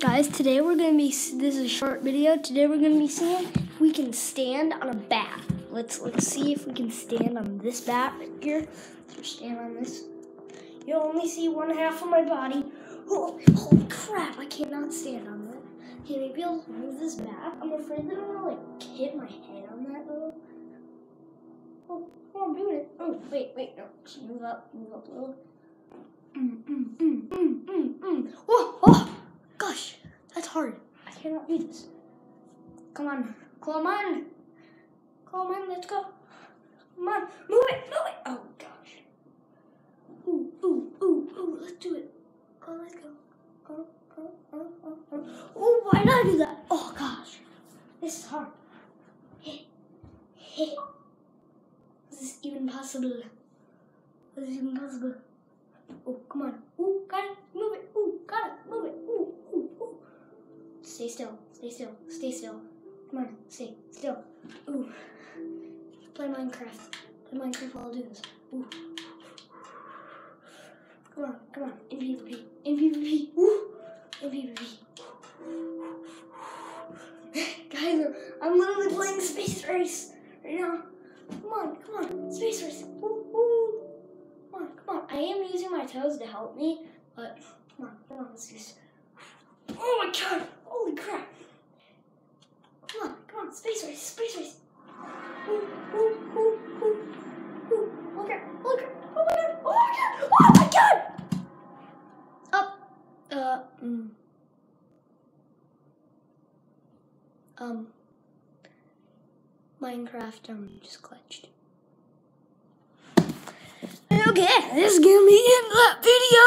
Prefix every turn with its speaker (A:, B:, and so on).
A: Guys, today we're gonna be. This is a short video. Today we're gonna be seeing if we can stand on a bat. Let's let's see if we can stand on this bat right here. Let's stand on this. You'll only see one half of my body. Oh, holy crap! I cannot stand on that. Okay, maybe I'll move this bat. I'm afraid that I'm gonna like hit my head on that though. Oh, oh, I'm doing it. Oh, wait, wait, no. Just move up, move up a little. Mm, mm, mm, mm, mm, mm. Oh, oh, gosh, that's hard. I cannot do this. Come on, come on, come on, let's go. Come on, move it, move it. Oh gosh. Ooh, ooh, ooh, ooh, let's do it. Oh, let's go. Oh, oh, oh, oh, oh. Oh, why did I do that? Oh gosh, this is hard. Hey, hey. Is this even possible? Is this even possible? Oh, come on. Ooh, got it. Move it. Ooh, got it. Move it. Ooh, ooh, ooh. Stay still. Stay still. Stay still. Come on. Stay still. Ooh. Play Minecraft. Play Minecraft while I do this. Ooh. Come on. Come on. In PvP. In PvP. Ooh. In PvP. Guys, I'm literally playing Space Race right now. Come on. Come on. Space Race. Ooh, ooh. Come on, come on. I am using my toes to help me, but come on, come on, let's just. Oh my god! Holy crap! Come on, space race, space race! Ooh, ooh, ooh, ooh, ooh. Look at, look at, oh my god, oh my god, oh my god! Up, uh, mm. Um, Minecraft, um, just glitched. Okay, this is gonna be in that video.